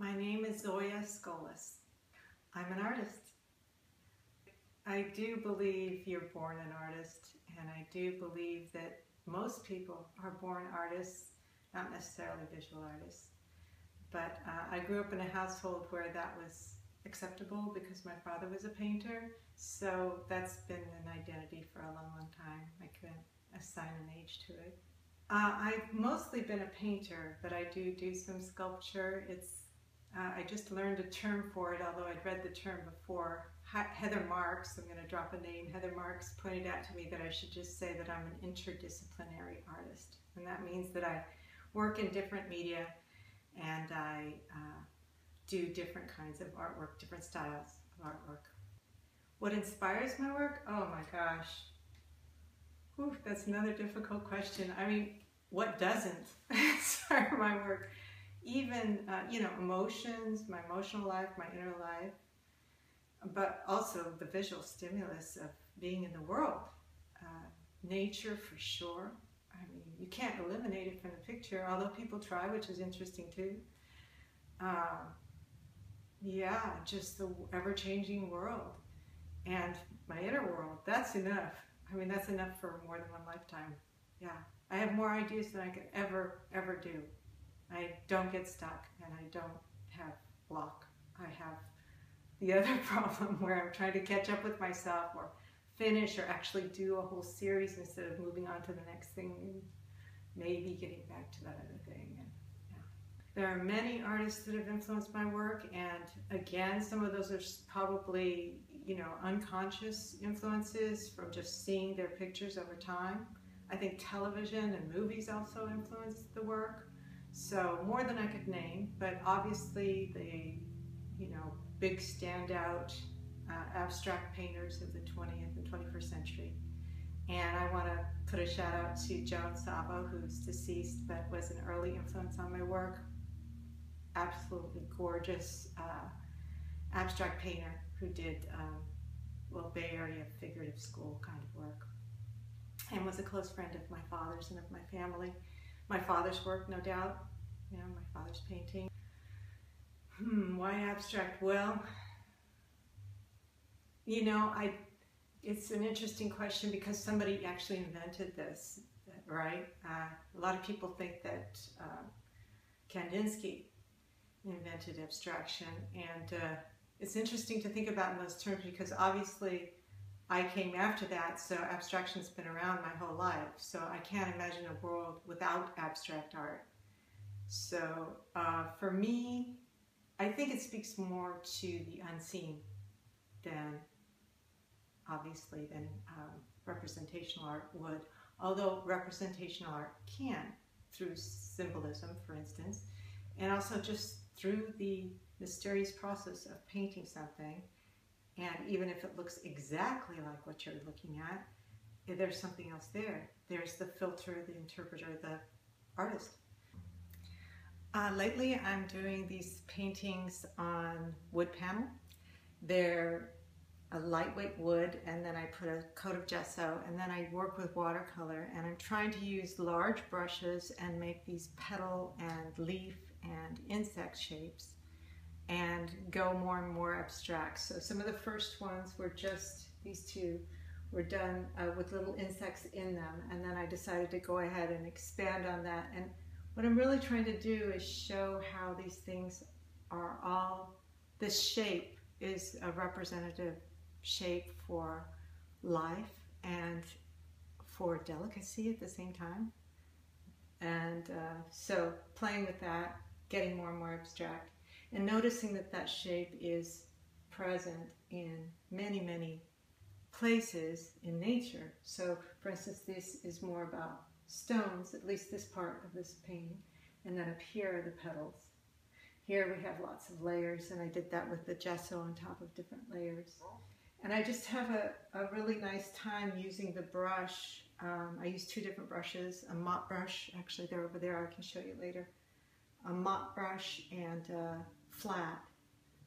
My name is Zoya Scholis. I'm an artist. I do believe you're born an artist, and I do believe that most people are born artists, not necessarily visual artists. But uh, I grew up in a household where that was acceptable because my father was a painter, so that's been an identity for a long, long time. I couldn't assign an age to it. Uh, I've mostly been a painter, but I do do some sculpture. It's uh, I just learned a term for it, although I'd read the term before. Heather Marks, I'm going to drop a name, Heather Marks pointed out to me that I should just say that I'm an interdisciplinary artist. And that means that I work in different media and I uh, do different kinds of artwork, different styles of artwork. What inspires my work? Oh my gosh. That's another difficult question. I mean, what doesn't inspire my work? Even, uh, you know, emotions, my emotional life, my inner life, but also the visual stimulus of being in the world. Uh, nature for sure. I mean, you can't eliminate it from the picture, although people try, which is interesting too. Uh, yeah, just the ever-changing world and my inner world. That's enough. I mean, that's enough for more than one lifetime. Yeah, I have more ideas than I could ever, ever do. I don't get stuck and I don't have block. I have the other problem where I'm trying to catch up with myself or finish or actually do a whole series instead of moving on to the next thing and maybe getting back to that other thing. And, yeah. There are many artists that have influenced my work and again, some of those are probably, you know, unconscious influences from just seeing their pictures over time. I think television and movies also influenced the work. So more than I could name, but obviously the, you know, big standout uh, abstract painters of the 20th and 21st century. And I want to put a shout out to Joan Savo, who's deceased, but was an early influence on my work. Absolutely gorgeous uh, abstract painter who did, um, well, Bay Area figurative school kind of work. And was a close friend of my father's and of my family. My father's work, no doubt, you know, my father's painting. Hmm, why abstract? Well, you know, I it's an interesting question because somebody actually invented this, right? Uh, a lot of people think that uh, Kandinsky invented abstraction, and uh, it's interesting to think about in those terms because obviously I came after that, so abstraction's been around my whole life, so I can't imagine a world without abstract art. So uh, for me, I think it speaks more to the unseen than obviously than um, representational art would, although representational art can through symbolism, for instance, and also just through the mysterious process of painting something, and even if it looks exactly like what you're looking at, there's something else there. There's the filter, the interpreter, the artist. Uh, lately, I'm doing these paintings on wood panel. They're a lightweight wood, and then I put a coat of gesso, and then I work with watercolor, and I'm trying to use large brushes and make these petal and leaf and insect shapes and go more and more abstract. So some of the first ones were just, these two were done uh, with little insects in them, and then I decided to go ahead and expand on that and what I'm really trying to do is show how these things are all, this shape is a representative shape for life and for delicacy at the same time. And uh, so playing with that, getting more and more abstract, and noticing that that shape is present in many, many places in nature. So for instance, this is more about stones, at least this part of this painting, and then up here are the petals. Here we have lots of layers, and I did that with the gesso on top of different layers. And I just have a, a really nice time using the brush. Um, I use two different brushes, a mop brush, actually they're over there, I can show you later, a mop brush and flat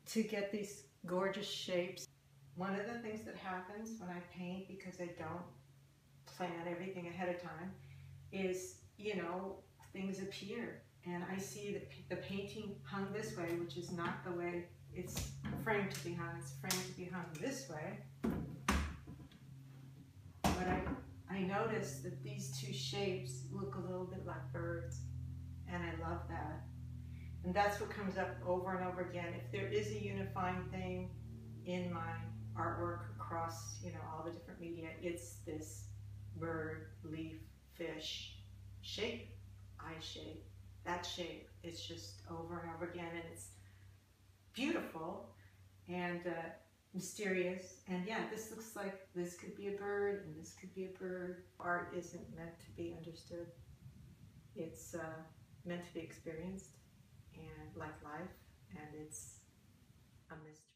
to get these gorgeous shapes. One of the things that happens when I paint, because I don't plan everything ahead of time, is, you know, things appear and I see that the painting hung this way, which is not the way it's framed to be hung. It's framed to be hung this way. But I, I noticed that these two shapes look a little bit like birds, and I love that. And that's what comes up over and over again. If there is a unifying thing in my artwork across, you know, all the different media, it's this bird, leaf, fish shape, eye shape. That shape It's just over and over again, and it's beautiful and uh, mysterious. And yeah, this looks like this could be a bird, and this could be a bird. Art isn't meant to be understood. It's uh, meant to be experienced and like life, and it's a mystery.